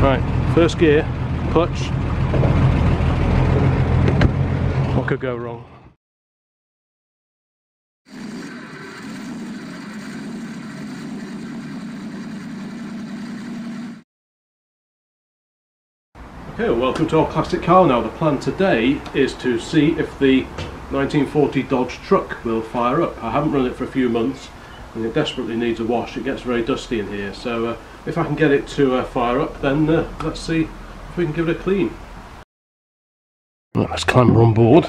Right, first gear, clutch. What could go wrong? Okay, welcome to Old Classic Car now. The plan today is to see if the 1940 Dodge truck will fire up. I haven't run it for a few months and it desperately needs a wash. It gets very dusty in here, so uh, if I can get it to uh, fire up, then uh, let's see if we can give it a clean. Let's clamber on board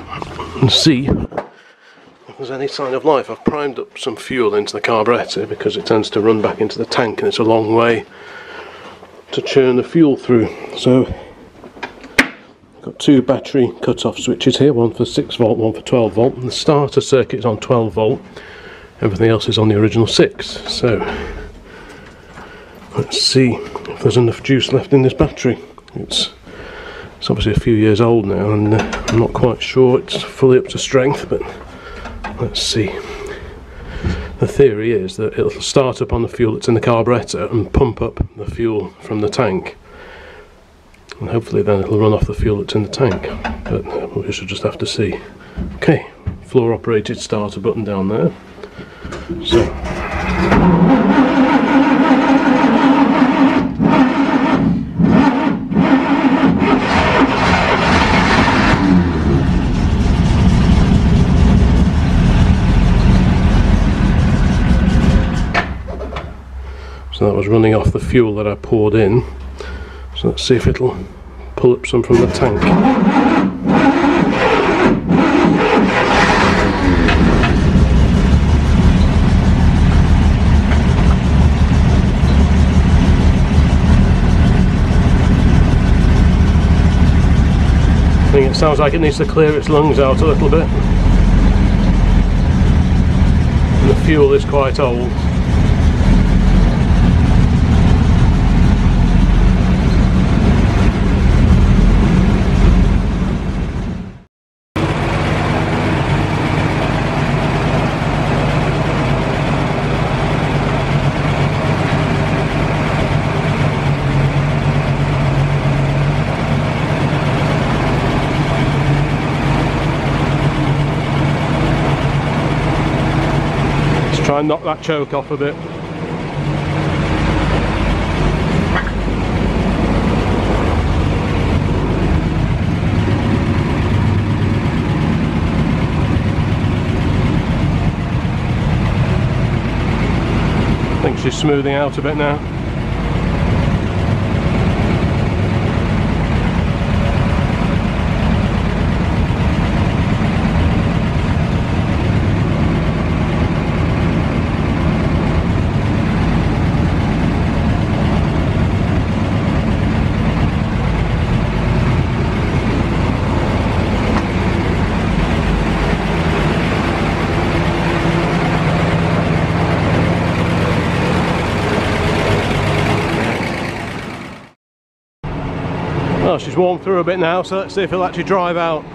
and see if there's any sign of life. I've primed up some fuel into the carburettor because it tends to run back into the tank and it's a long way to churn the fuel through. So got two battery cut-off switches here, one for 6 volt, one for 12 volt. And the starter circuit is on 12 volt, everything else is on the original 6. So let's see if there's enough juice left in this battery. It's it's obviously a few years old now and uh, I'm not quite sure it's fully up to strength but let's see. The theory is that it'll start up on the fuel that's in the carburettor and pump up the fuel from the tank. And hopefully then it'll run off the fuel that's in the tank but we should just have to see. Okay floor operated starter button down there. So So that was running off the fuel that I poured in. So let's see if it'll pull up some from the tank. I think it sounds like it needs to clear its lungs out a little bit. The fuel is quite old. And knock that choke off a bit. I think she's smoothing out a bit now. Well, she's warmed through a bit now, so let's see if it'll actually drive out.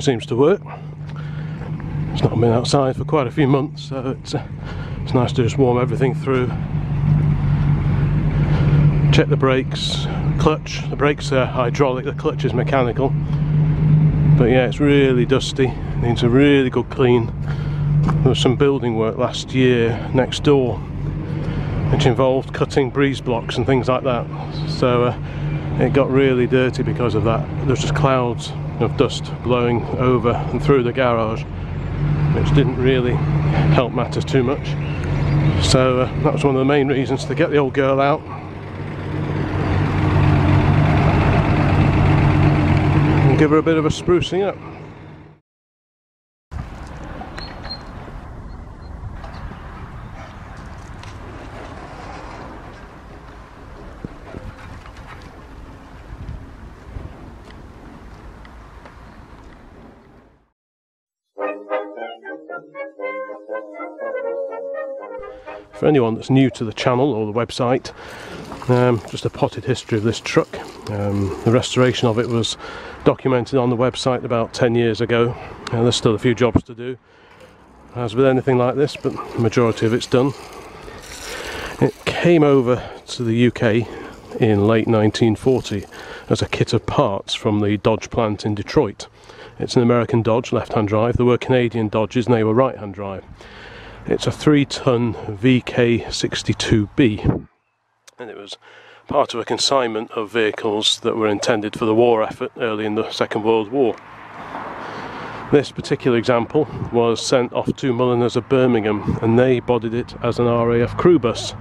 Seems to work. It's not been outside for quite a few months, so it's, uh, it's nice to just warm everything through. Check the brakes, clutch. The brakes are hydraulic, the clutch is mechanical. But yeah, it's really dusty, needs a really good clean. There was some building work last year next door which involved cutting breeze blocks and things like that. So uh, it got really dirty because of that. There's just clouds of dust blowing over and through the garage, which didn't really help matters too much. So uh, that was one of the main reasons to get the old girl out. And give her a bit of a sprucing up. For anyone that's new to the channel or the website, um, just a potted history of this truck. Um, the restoration of it was documented on the website about 10 years ago, and there's still a few jobs to do, as with anything like this, but the majority of it's done. It came over to the UK in late 1940 as a kit of parts from the Dodge plant in Detroit. It's an American Dodge left-hand drive. There were Canadian Dodges and they were right-hand drive. It's a three-ton VK62B and it was part of a consignment of vehicles that were intended for the war effort early in the Second World War. This particular example was sent off to Mulliners of Birmingham and they bodied it as an RAF crew bus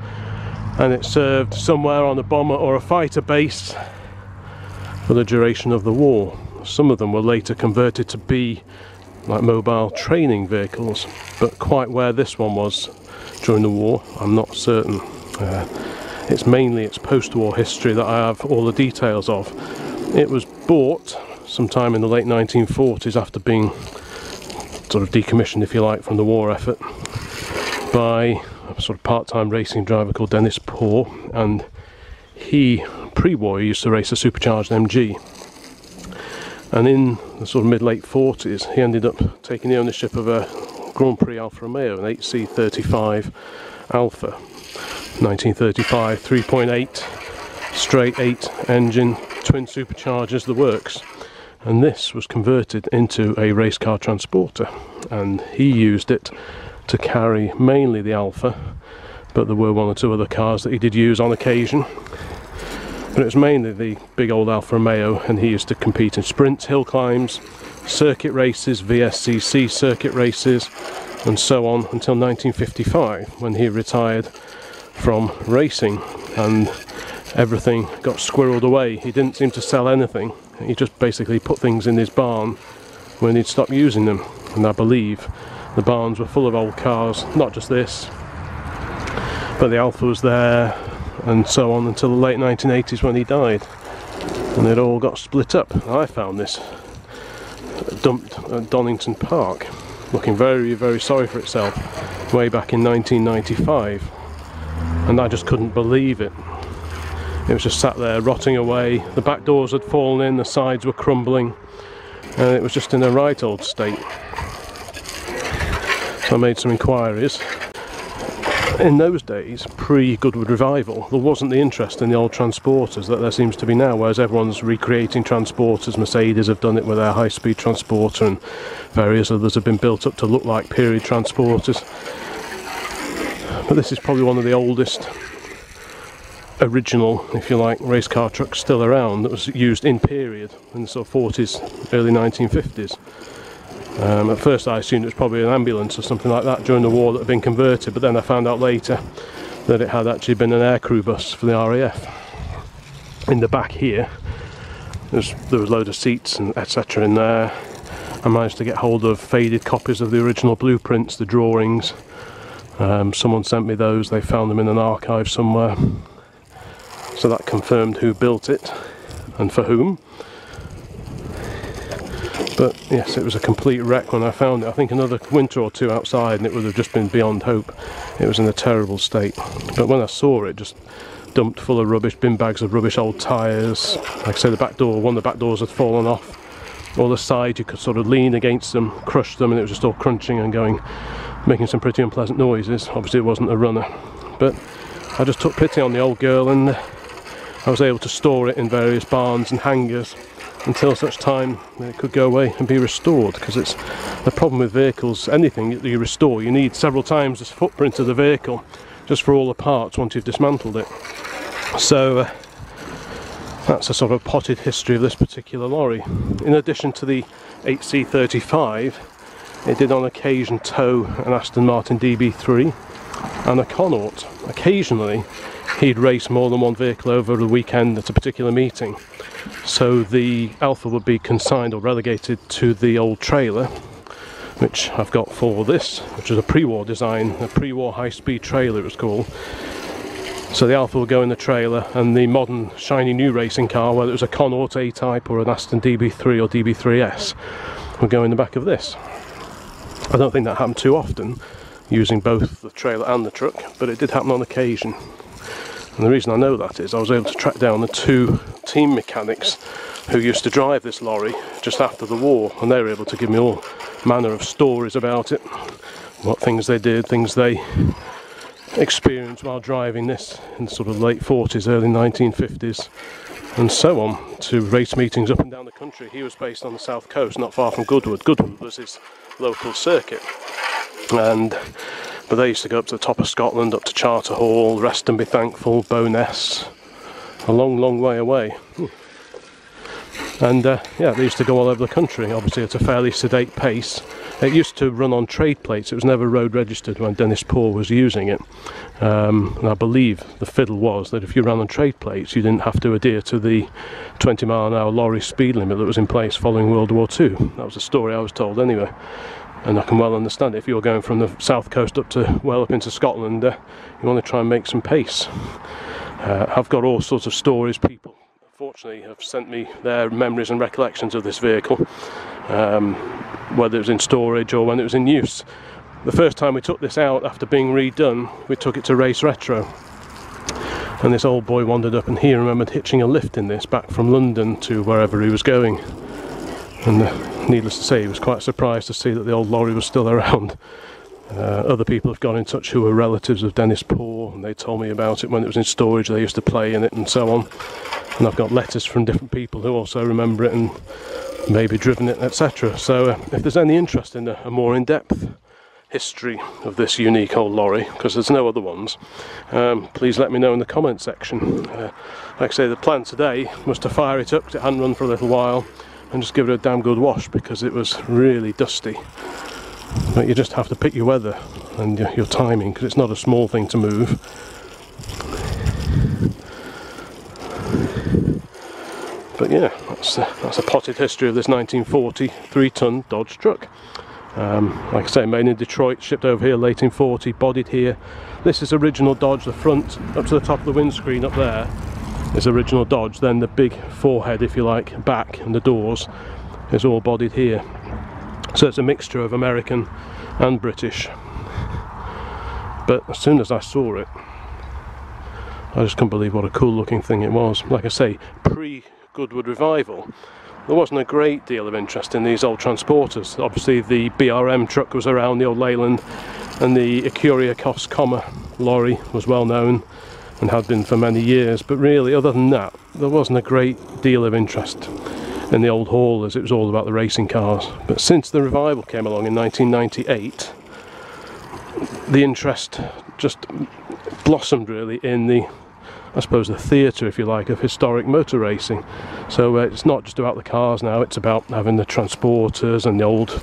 and it served somewhere on a bomber or a fighter base for the duration of the war. Some of them were later converted to be like mobile training vehicles, but quite where this one was during the war, I'm not certain. Uh, it's mainly its post-war history that I have all the details of. It was bought sometime in the late 1940s after being sort of decommissioned, if you like, from the war effort by a sort of part-time racing driver called Dennis Poore, and he pre-war used to race a supercharged MG and in the sort of mid-late 40s he ended up taking the ownership of a Grand Prix Alfa Romeo, an 8C35 Alfa 1935 3.8 straight 8 engine twin superchargers the works. And this was converted into a race car transporter and he used it to carry mainly the Alfa but there were one or two other cars that he did use on occasion but it was mainly the big old Alfa Romeo and he used to compete in sprints, hill climbs, circuit races, VSCC circuit races and so on until 1955 when he retired from racing and everything got squirreled away. He didn't seem to sell anything. He just basically put things in his barn when he'd stopped using them and I believe the barns were full of old cars, not just this but the Alfa was there and so on until the late 1980s when he died. And it all got split up. I found this dumped at Donington Park looking very very sorry for itself way back in 1995 and I just couldn't believe it. It was just sat there rotting away. The back doors had fallen in the sides were crumbling and it was just in a right old state. So I made some inquiries in those days, pre-Goodwood Revival, there wasn't the interest in the old transporters that there seems to be now, whereas everyone's recreating transporters. Mercedes have done it with their high-speed transporter and various others have been built up to look like period transporters. But this is probably one of the oldest original, if you like, race car trucks still around that was used in period in the sort of 40s, early 1950s. Um, at first I assumed it was probably an ambulance or something like that during the war that had been converted, but then I found out later that it had actually been an aircrew bus for the RAF. In the back here, there was loads of seats and etc. in there. I managed to get hold of faded copies of the original blueprints, the drawings. Um, someone sent me those, they found them in an archive somewhere. So that confirmed who built it and for whom. But yes, it was a complete wreck when I found it. I think another winter or two outside and it would have just been beyond hope. It was in a terrible state. But when I saw it, just dumped full of rubbish, bin bags of rubbish, old tyres. Like I say, the back door, one of the back doors had fallen off. All the sides, you could sort of lean against them, crush them, and it was just all crunching and going, making some pretty unpleasant noises. Obviously, it wasn't a runner, but I just took pity on the old girl and I was able to store it in various barns and hangars until such time it could go away and be restored because it's the problem with vehicles anything that you restore you need several times the footprint of the vehicle just for all the parts once you've dismantled it so uh, that's a sort of potted history of this particular lorry. In addition to the 8C35, it did on occasion tow an Aston Martin DB3 and a Connaught. Occasionally, he'd race more than one vehicle over the weekend at a particular meeting. So the Alfa would be consigned or relegated to the old trailer, which I've got for this, which is a pre-war design, a pre-war high-speed trailer it was called, so the Alfa will go in the trailer and the modern shiny new racing car, whether it was a Connaught A-Type or an Aston DB3 or DB3S, will go in the back of this. I don't think that happened too often, using both the trailer and the truck, but it did happen on occasion. And the reason I know that is I was able to track down the two team mechanics who used to drive this lorry just after the war, and they were able to give me all manner of stories about it, what things they did, things they experienced while driving this in the sort of late 40s, early 1950s, and so on to race meetings up and down the country. He was based on the south coast, not far from Goodwood. Goodwood was his local circuit, and but they used to go up to the top of Scotland, up to Charterhall, Rest and Be Thankful, Bo'ness, a long, long way away. And uh, yeah, they used to go all over the country, obviously at a fairly sedate pace it used to run on trade plates, it was never road registered when Dennis Poore was using it. Um, and I believe the fiddle was that if you ran on trade plates, you didn't have to adhere to the 20 mile an hour lorry speed limit that was in place following World War II. That was the story I was told anyway. And I can well understand it. if you're going from the south coast up to well up into Scotland, uh, you want to try and make some pace. Uh, I've got all sorts of stories. People, fortunately, have sent me their memories and recollections of this vehicle. Um, whether it was in storage or when it was in use. The first time we took this out after being redone, we took it to Race Retro. And this old boy wandered up and he remembered hitching a lift in this back from London to wherever he was going. And uh, needless to say, he was quite surprised to see that the old lorry was still around. Uh, other people have got in touch who were relatives of Dennis Poore, and they told me about it when it was in storage. They used to play in it and so on. And I've got letters from different people who also remember it and maybe driven it, etc. So, uh, if there's any interest in a, a more in depth history of this unique old lorry, because there's no other ones, um, please let me know in the comment section. Uh, like I say, the plan today was to fire it up it hadn't run for a little while and just give it a damn good wash because it was really dusty. But you just have to pick your weather and your, your timing because it's not a small thing to move. But yeah, that's a, that's a potted history of this 1940 three-ton Dodge truck. Um, like I say, made in Detroit, shipped over here late in 40, bodied here. This is original Dodge, the front up to the top of the windscreen up there is original Dodge. Then the big forehead, if you like, back and the doors is all bodied here. So it's a mixture of American and British. But as soon as I saw it, I just couldn't believe what a cool looking thing it was. Like I say, pre Goodwood revival, there wasn't a great deal of interest in these old transporters. Obviously the BRM truck was around, the old Leyland, and the Ecurie Ecosse lorry was well known and had been for many years, but really other than that, there wasn't a great deal of interest in the old hall as it was all about the racing cars. But since the revival came along in 1998, the interest just blossomed really in the I suppose the theatre if you like of historic motor racing so uh, it's not just about the cars now it's about having the transporters and the old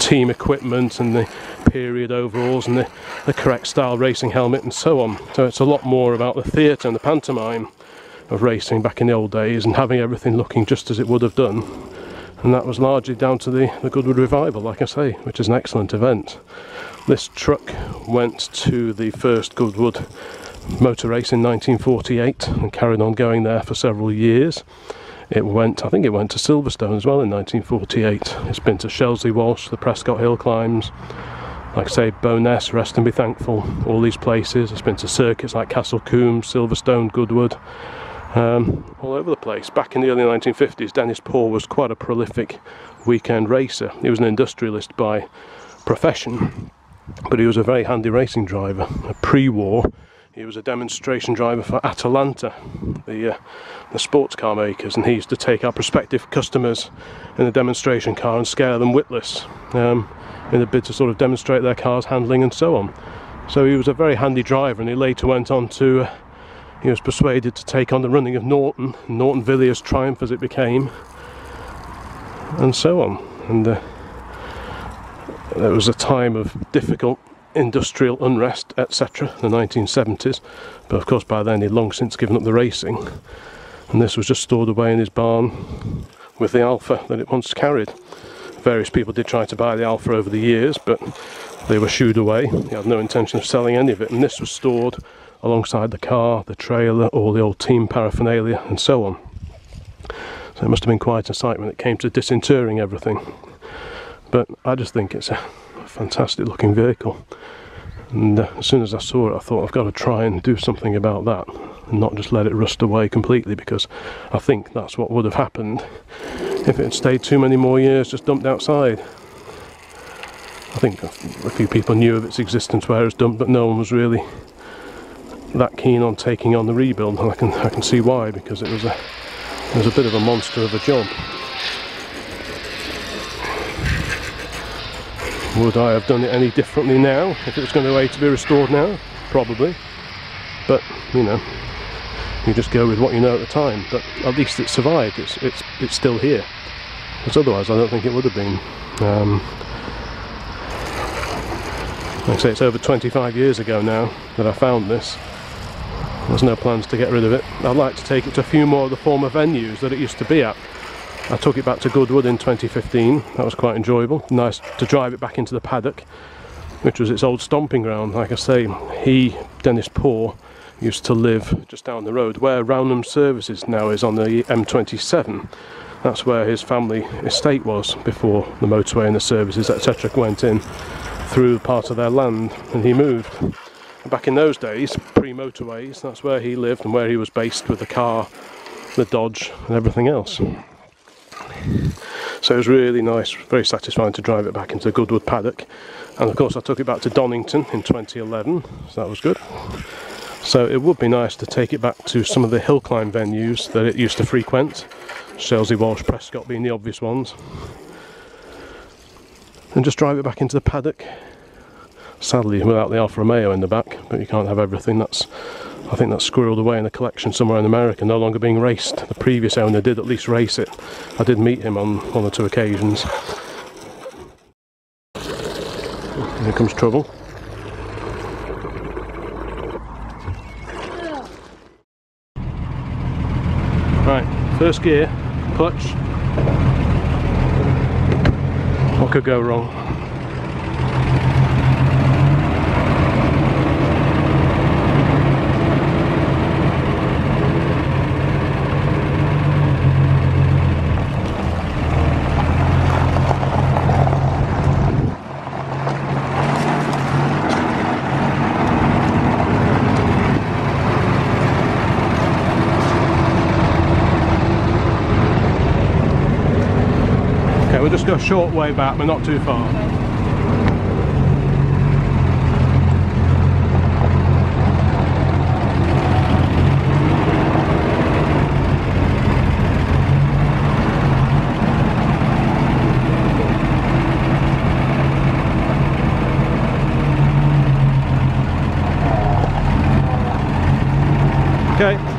team equipment and the period overalls and the, the correct style racing helmet and so on so it's a lot more about the theatre and the pantomime of racing back in the old days and having everything looking just as it would have done and that was largely down to the, the Goodwood Revival like I say which is an excellent event this truck went to the first Goodwood motor race in 1948 and carried on going there for several years. It went, I think it went to Silverstone as well in 1948. It's been to Shelsley Walsh, the Prescott Hill climbs, like I say, Bo'ness, Rest and Be Thankful, all these places. It's been to circuits like Castle Combe, Silverstone, Goodwood, um, all over the place. Back in the early 1950s, Dennis Poore was quite a prolific weekend racer. He was an industrialist by profession, but he was a very handy racing driver. Pre-war, he was a demonstration driver for Atalanta, the, uh, the sports car makers, and he used to take our prospective customers in a demonstration car and scare them witless um, in a bid to sort of demonstrate their car's handling and so on. So he was a very handy driver, and he later went on to. Uh, he was persuaded to take on the running of Norton, Norton Villiers Triumph as it became, and so on. And uh, there was a time of difficult industrial unrest, etc., the 1970s. But of course, by then he'd long since given up the racing, and this was just stored away in his barn with the Alfa that it once carried. Various people did try to buy the Alfa over the years, but they were shooed away. He had no intention of selling any of it, and this was stored alongside the car, the trailer, all the old team paraphernalia, and so on. So it must have been quite a sight when it came to disinterring everything. But I just think it's a fantastic looking vehicle. And uh, as soon as I saw it, I thought I've got to try and do something about that and not just let it rust away completely because I think that's what would have happened if it had stayed too many more years just dumped outside. I think a few people knew of its existence where it was dumped, but no one was really that keen on taking on the rebuild, and I can I can see why because it was a it was a bit of a monster of a job. Would I have done it any differently now if it was going to, to be restored now? Probably. But, you know, you just go with what you know at the time. But at least it survived, it's, it's, it's still here. Because otherwise I don't think it would have been. Um, like I say, it's over 25 years ago now that I found this. There's no plans to get rid of it. I'd like to take it to a few more of the former venues that it used to be at. I took it back to Goodwood in 2015. That was quite enjoyable. Nice to drive it back into the paddock, which was its old stomping ground. Like I say, he, Dennis Poore, used to live just down the road where Rownhams Services now is on the M27. That's where his family estate was before the motorway and the services, etc., went in through part of their land and he moved. Back in those days, pre motorways, that's where he lived and where he was based with the car, the Dodge, and everything else. So it was really nice, very satisfying to drive it back into Goodwood paddock. And of course I took it back to Donington in 2011, so that was good. So it would be nice to take it back to some of the hill climb venues that it used to frequent, Shelsley Walsh Prescott being the obvious ones. And just drive it back into the paddock. Sadly without the Alfa Romeo in the back, but you can't have everything that's I think that's squirreled away in a collection somewhere in America, no longer being raced. The previous owner did at least race it. I did meet him on one or two occasions. Here comes trouble. Right, first gear, clutch. What could go wrong? A short way back, but not too far. How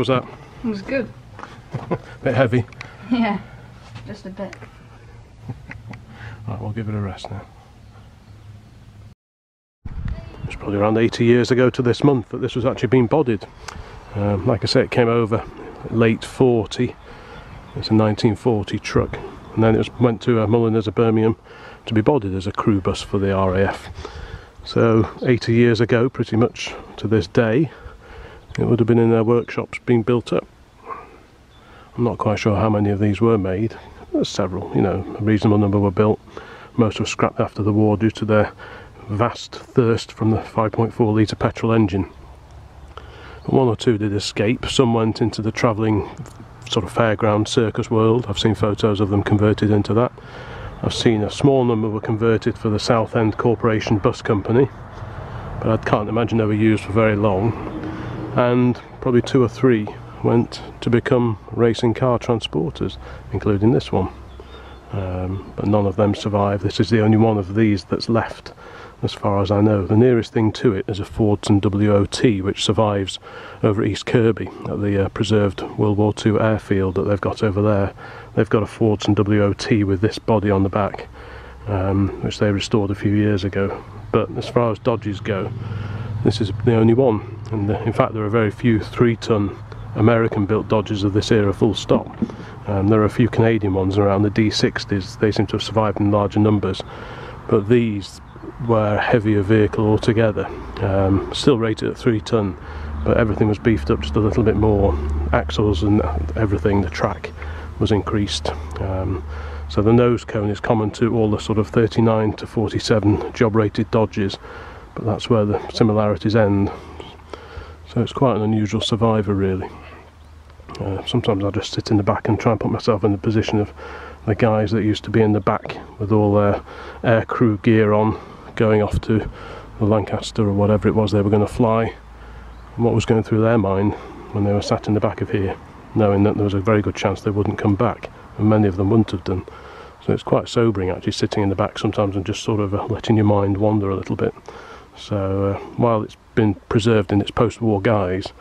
was that? It was good. bit heavy. Yeah, just a bit. right, we'll give it a rest now. It's probably around 80 years ago to this month that this was actually being bodied. Um, like I say, it came over late 40. It's a 1940 truck. And then it was, went to uh, Mulliners of Birmingham to be bodied as a crew bus for the RAF. So 80 years ago, pretty much to this day, it would have been in their workshops being built up. I'm not quite sure how many of these were made. There's several, you know, a reasonable number were built. Most were scrapped after the war due to their vast thirst from the 5.4 litre petrol engine. One or two did escape. Some went into the travelling sort of fairground circus world. I've seen photos of them converted into that. I've seen a small number were converted for the Southend Corporation Bus Company, but I can't imagine they were used for very long. And probably two or three went to become racing car transporters, including this one. Um, but none of them survived. This is the only one of these that's left as far as I know. The nearest thing to it is a Fordson WOT which survives over East Kirkby at the uh, preserved World War II airfield that they've got over there. They've got a Fordson WOT with this body on the back um, which they restored a few years ago. But as far as Dodges go, this is the only one. And uh, in fact there are very few three ton American built Dodges of this era full stop. Um, there are a few Canadian ones around the D60s, they seem to have survived in larger numbers. But these were a heavier vehicle altogether. Um, still rated at 3 tonne, but everything was beefed up just a little bit more. Axles and everything, the track was increased. Um, so the nose cone is common to all the sort of 39 to 47 job rated Dodges, but that's where the similarities end. So it's quite an unusual survivor really. Uh, sometimes I just sit in the back and try and put myself in the position of the guys that used to be in the back with all their air crew gear on going off to the Lancaster or whatever it was they were going to fly and what was going through their mind when they were sat in the back of here knowing that there was a very good chance they wouldn't come back and many of them wouldn't have done so it's quite sobering actually sitting in the back sometimes and just sort of uh, letting your mind wander a little bit so uh, while it's been preserved in its post-war guise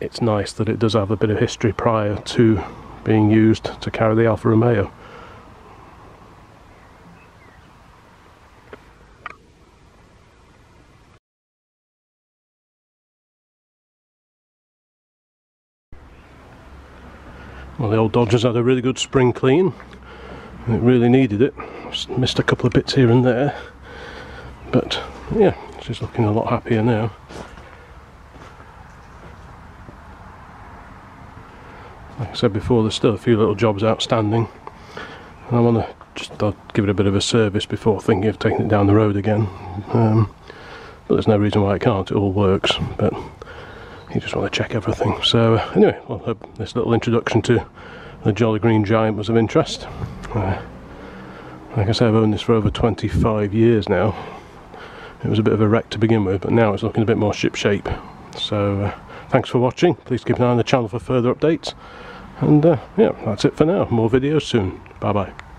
it's nice that it does have a bit of history prior to being used to carry the Alfa Romeo Well, the old Dodge's had a really good spring clean. It really needed it. Missed a couple of bits here and there. But yeah, she's looking a lot happier now. Like I said before, there's still a few little jobs outstanding. And I want to just I'll give it a bit of a service before thinking of taking it down the road again. Um, but there's no reason why it can't, it all works. But you just want to check everything. So uh, anyway, well, hope this little introduction to the Jolly Green Giant was of interest. Uh, like I say, I've owned this for over 25 years now. It was a bit of a wreck to begin with, but now it's looking a bit more ship shape. So uh, thanks for watching. Please keep an eye on the channel for further updates. And uh, yeah, that's it for now. More videos soon. Bye bye.